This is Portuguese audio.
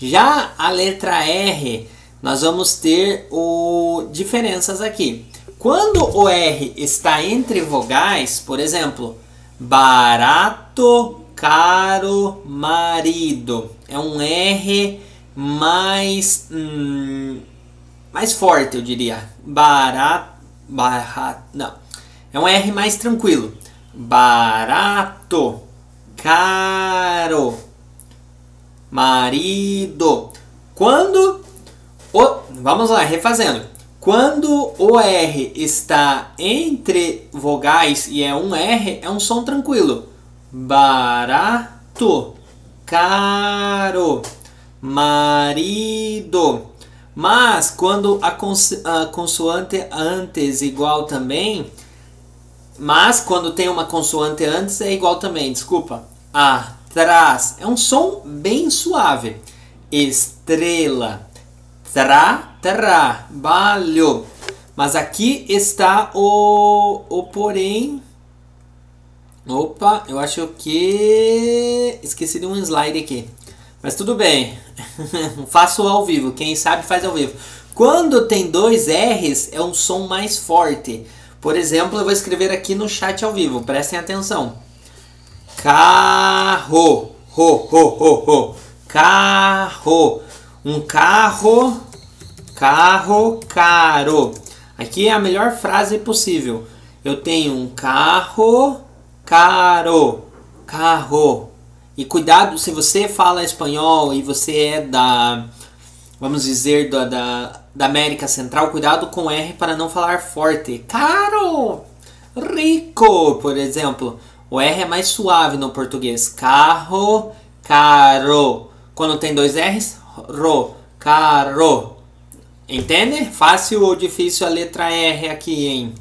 Já a letra R, nós vamos ter o diferenças aqui. Quando o R está entre vogais, por exemplo, barato, caro, marido, é um R mais hum, mais forte, eu diria. Barato, barato, não. É um R mais tranquilo. Barato, caro, marido. Quando o, vamos lá, refazendo. Quando o R está entre vogais e é um R, é um som tranquilo. Barato, caro, marido. Mas quando a, cons a consoante antes igual também, mas quando tem uma consoante antes é igual também, desculpa. Atrás é um som bem suave. Estrela, tra, trabalho. Mas aqui está o, o porém. Opa, eu acho que esqueci de um slide aqui. Mas tudo bem. Faço ao vivo. Quem sabe faz ao vivo. Quando tem dois R's, é um som mais forte. Por exemplo, eu vou escrever aqui no chat ao vivo. Prestem atenção. Carro. Ho, ho, ho, ho. Carro. Um carro. Carro caro. Aqui é a melhor frase possível. Eu tenho um carro caro. Carro. E cuidado, se você fala espanhol e você é da, vamos dizer, da, da, da América Central, cuidado com R para não falar forte. Caro, rico, por exemplo. O R é mais suave no português. Carro, caro. Quando tem dois R's, ro, caro. Entende? Fácil ou difícil a letra R aqui, hein?